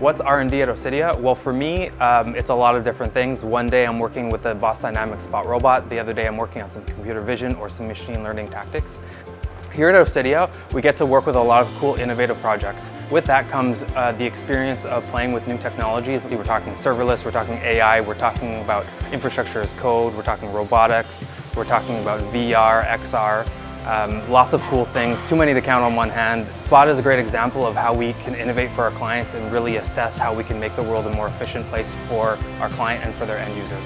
What's R&D at Osedea? Well, for me, um, it's a lot of different things. One day I'm working with the Boston Dynamics Spot robot. The other day I'm working on some computer vision or some machine learning tactics. Here at Osedea, we get to work with a lot of cool innovative projects. With that comes uh, the experience of playing with new technologies. We're talking serverless, we're talking AI, we're talking about infrastructure as code, we're talking robotics, we're talking about VR, XR, um, lots of cool things, too many to count on one hand. Spot is a great example of how we can innovate for our clients and really assess how we can make the world a more efficient place for our client and for their end users.